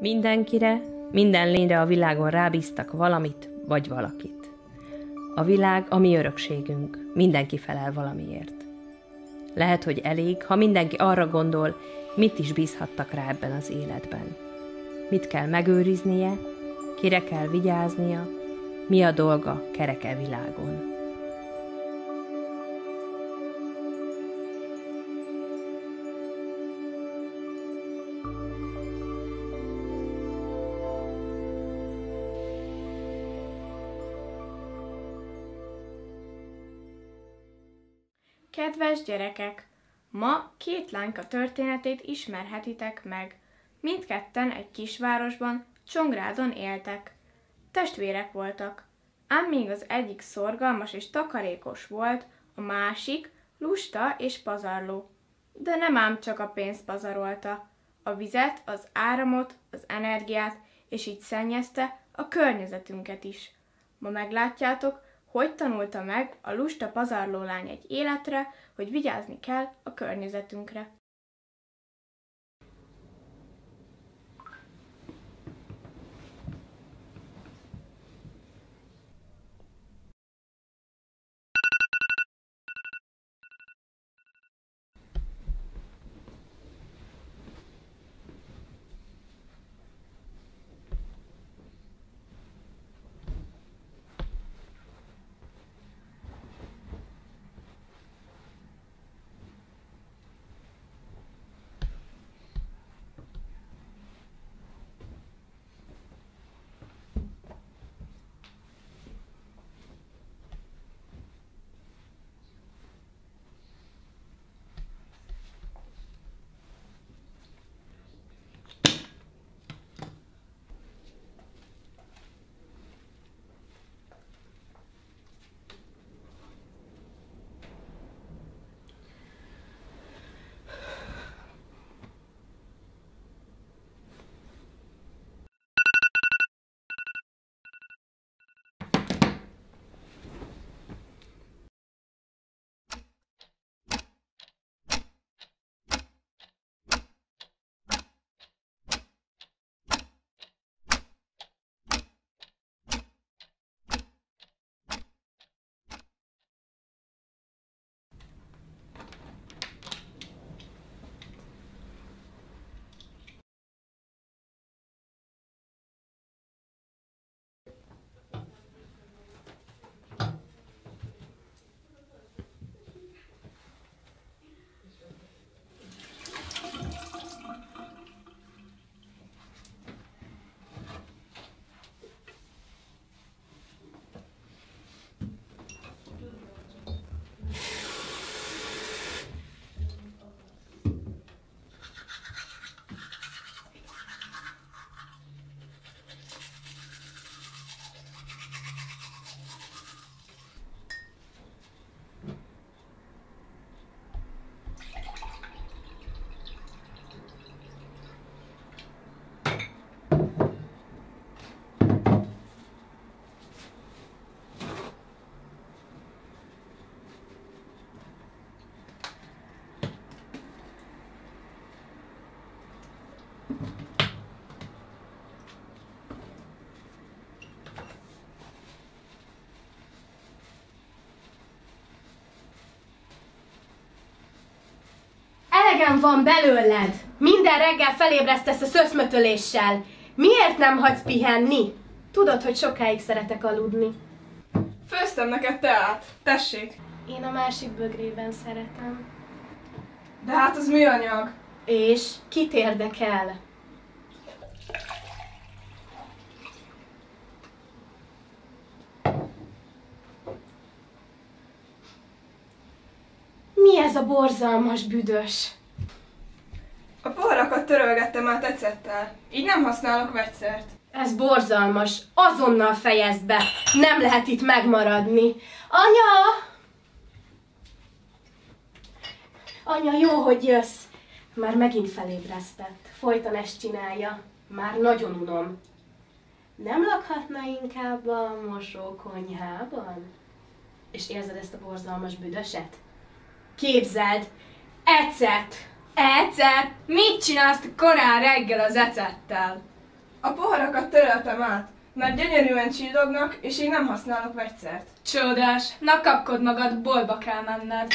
Mindenkire, minden lényre a világon rábíztak valamit vagy valakit. A világ a mi örökségünk, mindenki felel valamiért. Lehet, hogy elég, ha mindenki arra gondol, mit is bízhattak rá ebben az életben. Mit kell megőriznie, kire kell vigyáznia, mi a dolga kereke világon. Kedves gyerekek! Ma két lányka történetét ismerhetitek meg. Mindketten egy kisvárosban, Csongrádon éltek. Testvérek voltak. Ám még az egyik szorgalmas és takarékos volt, a másik lusta és pazarló. De nem ám csak a pénzt pazarolta. A vizet, az áramot, az energiát, és így szennyezte a környezetünket is. Ma meglátjátok, hogy tanulta meg a lusta pazarló lány egy életre, hogy vigyázni kell a környezetünkre. Elegem van belőled! Minden reggel felébresztesz a szöszmötöléssel. Miért nem hagysz pihenni? Tudod, hogy sokáig szeretek aludni. Főztem neked teát. Tessék! Én a másik bögrében szeretem. De hát az műanyag. És kit érdekel? Mi ez a borzalmas büdös? A poharakat törölgettem át ecettel. Így nem használok vegyszert. Ez borzalmas. Azonnal fejezd be. Nem lehet itt megmaradni. Anya! Anya, jó, hogy jössz. Már megint felébresztett. Folyton ezt csinálja. Már nagyon unom. Nem lakhatna inkább a mosókonyhában? És érzed ezt a borzalmas büdöset? Képzeld! Ecet! Ecet? Mit csinálsz korán reggel az ecettel? A poharakat töröltem át, mert gyönyörűen csillognak, és így nem használok vegyszert. Csodás, na kapkod magad, boltba kell menned.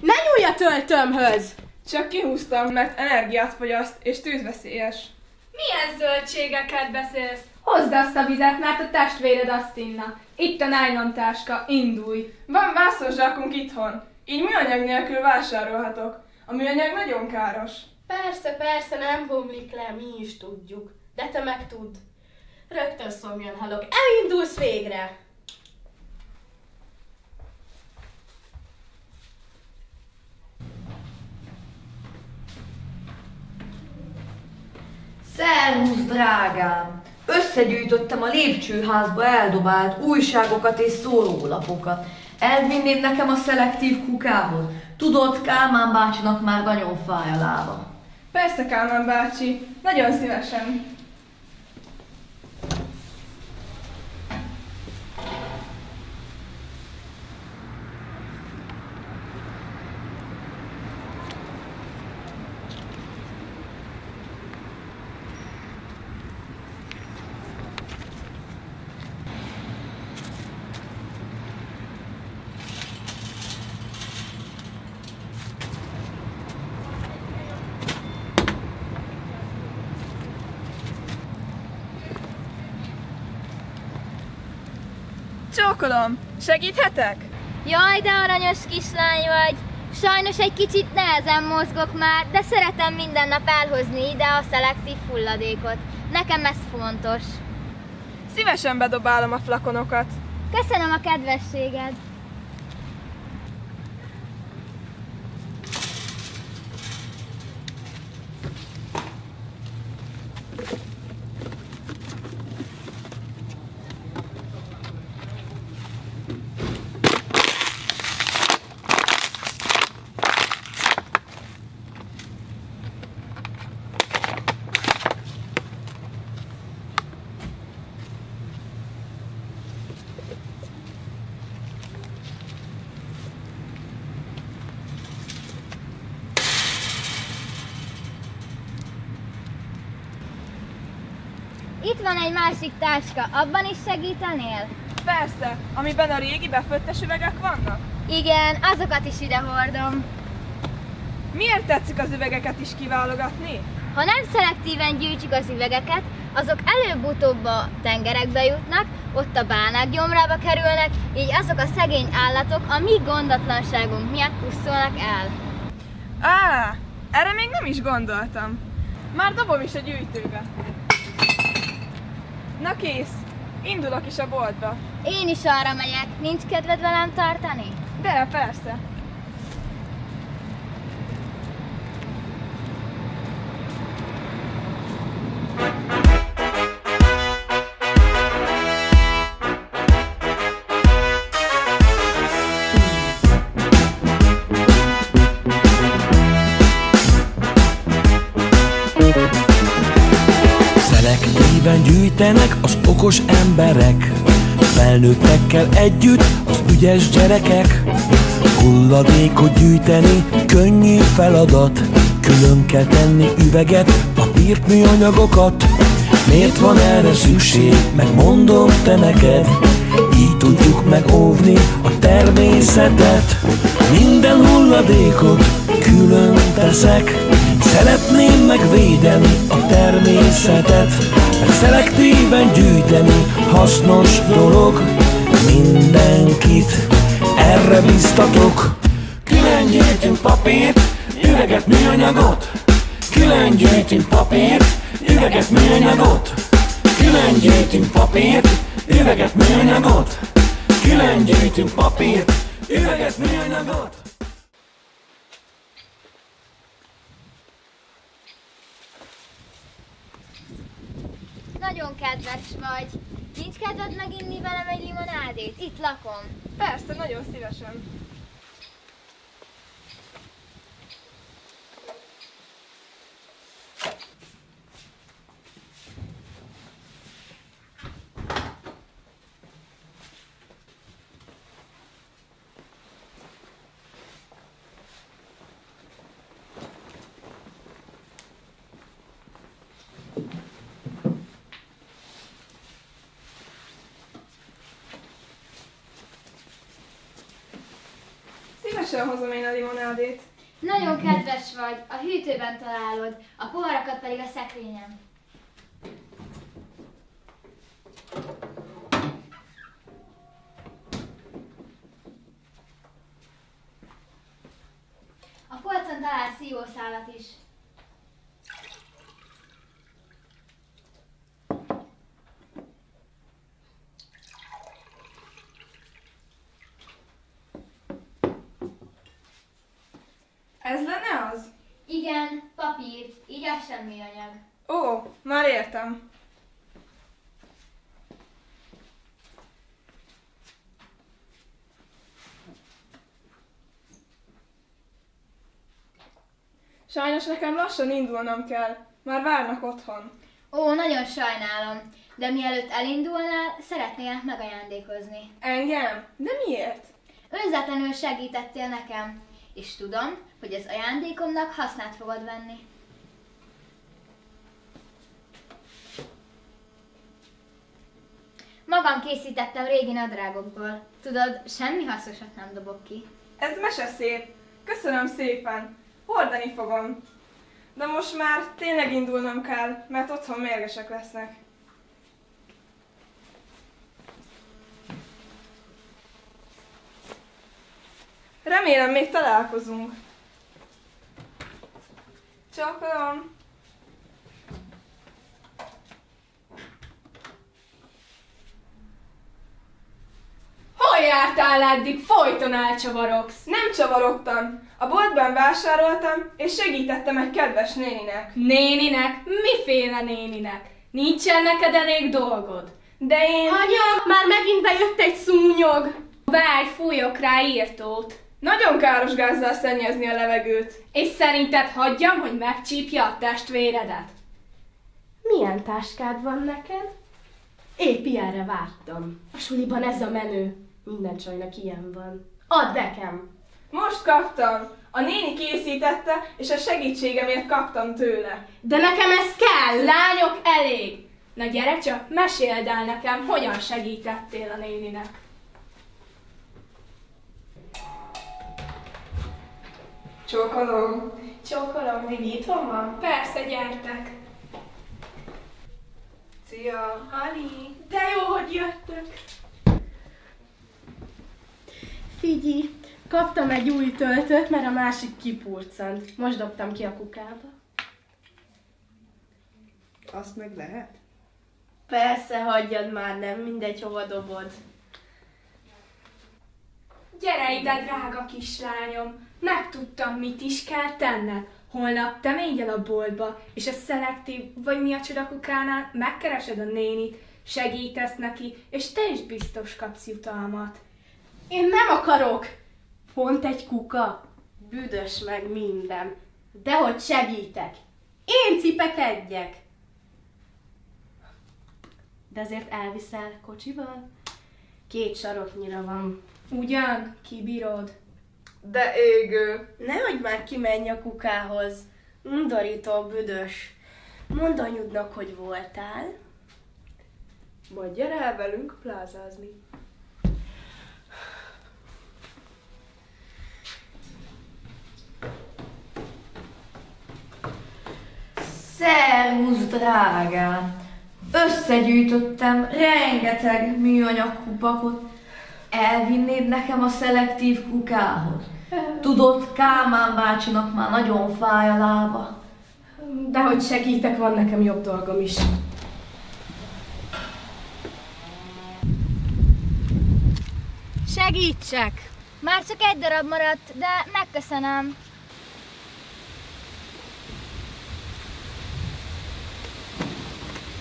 Ne nyúlj a töltőmhöz! Csak kihúztam, mert energiát fogyaszt, és tűzveszélyes. Milyen zöldségeket beszélsz? Hozd azt a vizet, mert a testvéred azt inna. Itt a nylon táska, indulj! Van vászonzsákunk itthon, így műanyag nélkül vásárolhatok. A műanyag nagyon káros. Persze, persze, nem bomlik le, mi is tudjuk. De te meg tudd. Rögtön szomjan halok. Elindulsz végre! Szervusz, drágám! Összegyűjtöttem a lépcsőházba eldobált újságokat és szórólapokat. Elvinnéd nekem a szelektív kukához? Tudod, Kálmán bácsinak már nagyon fáj a lába. Persze, Kálmán bácsi, nagyon szívesen. Csókolom, segíthetek? Jaj, de aranyos kislány vagy! Sajnos egy kicsit nehezen mozgok már, de szeretem minden nap elhozni ide a szelektív hulladékot. Nekem ez fontos. Szívesen bedobálom a flakonokat. Köszönöm a kedvességed! Itt van egy másik táska, abban is segítenél? Persze, amiben a régi befőttes üvegek vannak. Igen, azokat is ide hordom. Miért tetszik az üvegeket is kiválogatni? Ha nem szelektíven gyűjtjük az üvegeket, azok előbb-utóbb a tengerekbe jutnak, ott a bánák gyomrába kerülnek, így azok a szegény állatok a mi gondatlanságunk miatt pusztulnak el. Á, erre még nem is gondoltam. Már dobom is a gyűjtőbe. Na kész, indulok is a boltba. Én is arra megyek, nincs kedved velem tartani? De, persze. Gyűjtenek az okos emberek. Felnőttekkel együtt az ügyes gyerekek. Hulladékot gyűjteni könnyű feladat. Külön kell tenni üveget, papírt, műanyagokat. Miért van erre szükség, megmondom te neked. Így tudjuk megóvni a természetet. Minden hulladékot külön teszek Szeretném megvédeni a természetet Mert szelektíven gyűjteni hasznos dolog. Mindenkit erre biztatok. Külön gyűjtünk papírt, üveget, műanyagot. Külön gyűjtünk papírt, üveget, műanyagot. Külön gyűjtünk papírt, üveget, műanyagot. Külön gyűjtünk papírt, üveget, műanyagot Nagyon kedves vagy. Nincs kedved meginni velem egy limonádét? Itt lakom. Persze, nagyon szívesen. Szívesen hozom én a limonádét. Nagyon kedves vagy, a hűtőben találod, a poharakat pedig a szekrényen. A polcon találsz szívószálat is. Ez lenne az? Igen, papír, így az sem műanyag. Ó, már értem. Sajnos nekem lassan indulnom kell. Már várnak otthon. Ó, nagyon sajnálom, de mielőtt elindulnál, szeretnél megajándékozni. Engem? De miért? Önzetlenül segítettél nekem, és tudom, hogy az ajándékomnak hasznát fogod venni. Magam készítettem régi nadrágokból. Tudod, semmi hasznosat nem dobok ki. Ez mese szép. Köszönöm szépen. Hordani fogom. De most már tényleg indulnom kell, mert otthon mérgesek lesznek. Remélem még találkozunk. Csókolom. Hol jártál eddig? Folyton elcsavarogsz. Nem csavarogtam. A boltban vásároltam, és segítettem egy kedves néninek. Néninek? Miféle néninek? Nincsen neked elég dolgod? De én... Anya, már megint bejött egy szúnyog. Várj, fújok rá írtót. Nagyon káros gázzal szennyezni a levegőt. És szerinted hagyjam, hogy megcsípja a testvéredet? Milyen táskád van neked? Épp ilyenre vártam. A suliban ez a menő. Minden csajnak ilyen van. Add nekem! Most kaptam. A néni készítette, és a segítségemért kaptam tőle. De nekem ez kell! Lányok, elég! Na gyere csak, meséld el nekem, hogyan segítettél a néninek. Csókolom. Csókolom, még itthon van? Persze, gyertek. Szia. Ali, De jó, hogy jöttök! Figyelj, kaptam egy új töltőt, mert a másik kipurcant. Most dobtam ki a kukába. Azt meg lehet? Persze, hagyjad már, nem mindegy, hova dobod. gyere ide, drága kislányom. Megtudtam, mit is kell tenned. Holnap te menj el a boltba, és a szelektív, vagy mi a csodakukánál, megkeresed a nénit, segítesz neki, és te is biztos kapsz jutalmat. Én nem akarok! Pont egy kuka. Büdös meg minden. De hogy segítek. Én cipekedjek. De azért elviszel kocsival? Két saroknyira van. Ugyan, kibírod? De égő. Nehogy már kimenj a kukához. Undorító büdös. Mondd anyudnak, hogy voltál. Majd gyere el velünk plázázni. Szervusz, drágám! Összegyűjtöttem rengeteg műanyag kupakot. Elvinnéd nekem a szelektív kukához? Tudod, Kálmán bácsinak már nagyon fáj a lába. De hogy segítek, van nekem jobb dolgom is. Segítsek! Már csak egy darab maradt, de megköszönöm.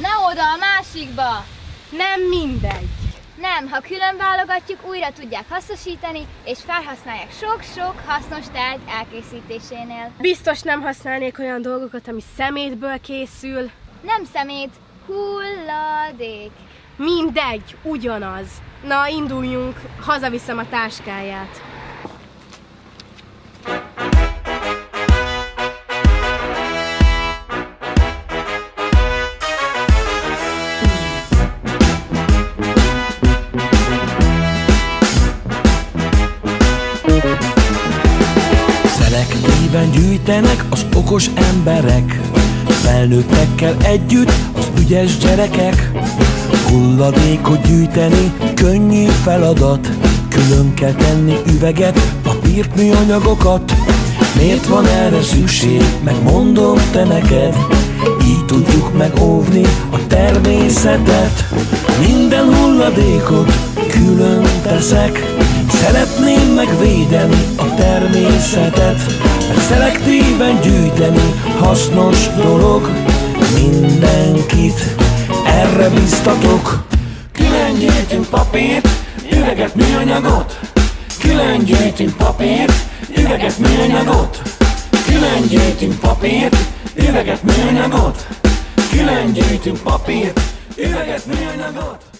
Na oda, a másikba! Nem mindegy. Nem, ha külön válogatjuk, újra tudják hasznosítani, és felhasználják sok-sok hasznos tárgy elkészítésénél. Biztos nem használnék olyan dolgokat, ami szemétből készül. Nem szemét, hulladék. Mindegy, ugyanaz. Na, induljunk, hazaviszem a táskáját. Szelektíven gyűjtenek az okos emberek. Felnőttekkel együtt az ügyes gyerekek. Hulladékot gyűjteni könnyű feladat. Külön kell tenni üveget, papírt, műanyagokat. Miért van erre szükség, megmondom te neked. Így tudjuk megóvni a természetet. Minden hulladékot külön teszek Szeretném megvédeni a természetet Mert szelektíven gyűjteni hasznos dolog. Mindenkit erre biztatok. Külön gyűjtünk papírt, üveget, műanyagot. Külön gyűjtünk papírt, üveget, műanyagot. Külön gyűjtünk papírt, üveget, műanyagot. Külön gyűjtünk papírt, üveget, műanyagot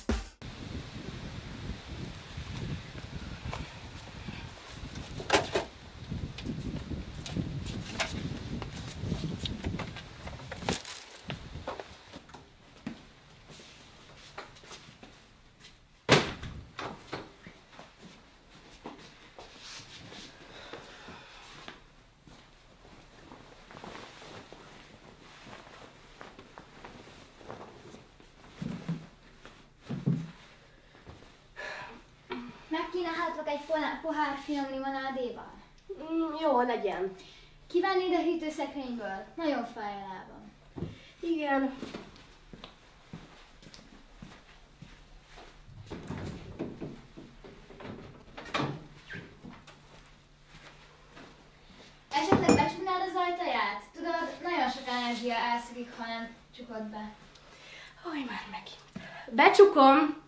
Megkínálhatok egy pohár, finom limonádéval? Mm, jó, legyen. Kívánni ide a hűtőszekrényből? Nagyon fáj a lábam. Igen. Esetleg becsuknád az ajtaját? Tudod, nagyon sok energia elszakik, ha nem csukod be. Hogy már megint. Becsukom.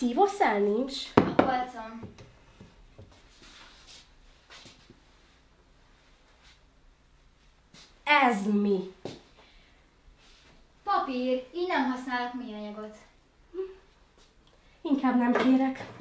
Szívószál nincs? A polcom. Ez mi? Papír, így nem használok műanyagot. Inkább nem kérek.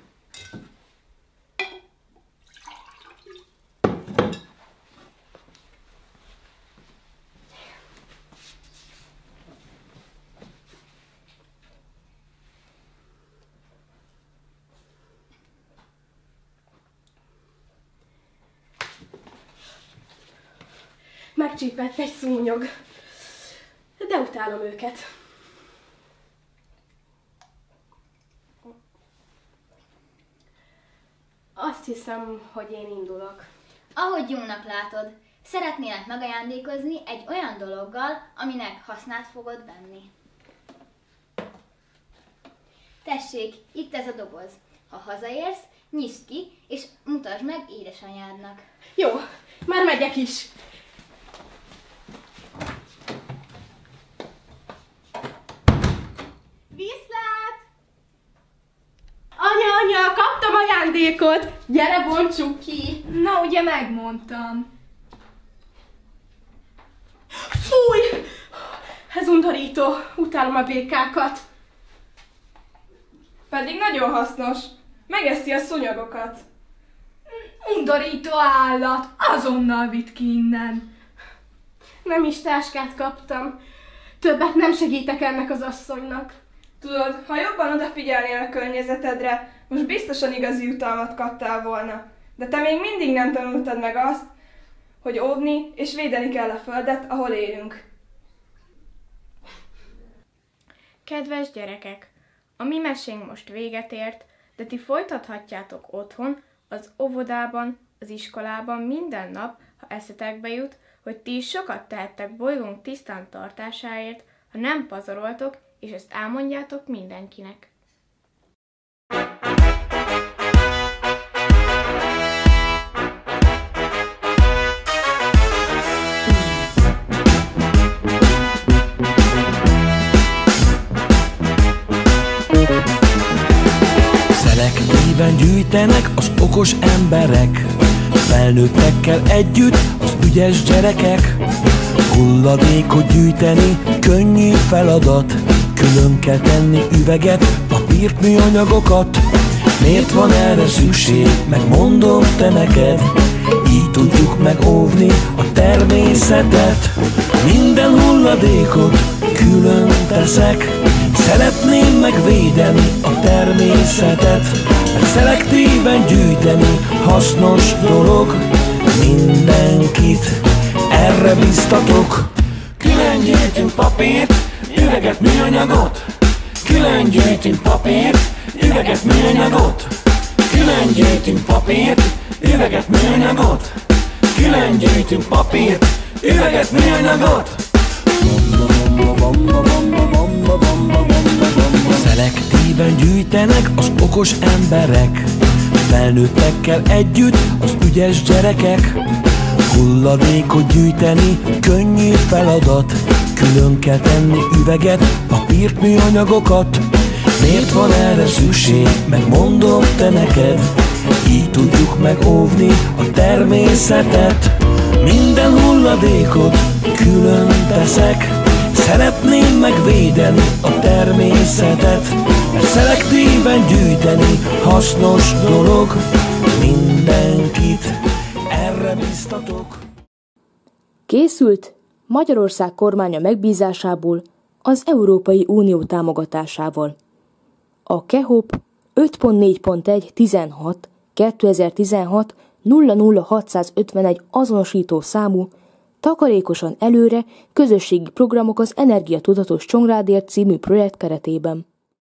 Megcsípett egy szúnyog. De utálom őket. Azt hiszem, hogy én indulok. Ahogy jónak látod, szeretnének megajándékozni egy olyan dologgal, aminek hasznát fogod venni. Tessék, itt ez a doboz. Ha hazaérsz, nyisd ki, és mutasd meg édesanyádnak. Jó, már megyek is. Viszlát! Anya, anya, ajándékot! Gyere, bontsuk ki! Na, ugye megmondtam. Fúj! Ez undorító. Utálom a békákat. Pedig nagyon hasznos. Megeszi a szunyogokat. Undorító állat! Azonnal vitt ki innen! Nem is táskát kaptam. Többet nem segítek ennek az asszonynak. Tudod, ha jobban odafigyelnél a környezetedre, most biztosan igazi jutalmat kaptál volna. De te még mindig nem tanultad meg azt, hogy óvni és védeni kell a földet, ahol élünk. Kedves gyerekek, a mi mesénk most véget ért, de ti folytathatjátok otthon, az óvodában, az iskolában minden nap, ha eszetekbe jut, hogy ti is sokat tehettek bolygónk tisztán tartásáért, ha nem pazaroltok, és ezt elmondjátok mindenkinek. Szelektíven gyűjtenek az okos emberek. Felnőttekkel együtt az ügyes gyerekek. Hulladékot gyűjteni könnyű feladat Külön kell tenni üveget, papírt, műanyagokat Miért van erre szükség, megmondom te neked. Így tudjuk megóvni a természetet. Minden hulladékot külön teszek. Szeretném megvédeni a természetet. Mert szelektíven gyűjteni hasznos dolog. Mindenkit erre biztatok. Külön gyűjtünk papírt, üveget, műanyagot Külön gyűjtünk papírt, üveget, műanyagot Külön gyűjtünk papírt, üveget, műanyagot Külön gyűjtünk papírt, üveget, műanyagot. Szelektíven gyűjtenek az okos emberek. Felnőttekkel együtt az ügyes gyerekek Hulladékot gyűjteni könnyű feladat. Külön kell tenni üveget, papírt, műanyagokat. Miért van erre szükség, megmondom te neked. Így tudjuk megóvni a természetet. Minden hulladékot külön teszek. Szeretném megvédeni a természetet Mert szelektíven gyűjteni hasznos dolog Mindenkit biztatok Készült Magyarország kormánya megbízásából az Európai Unió támogatásával. A KEHOP 5.4.1 16 2016 00651 azonosító számú Takarékosan előre közösségi programok az Energiatudatos Csongrádért című projekt keretében.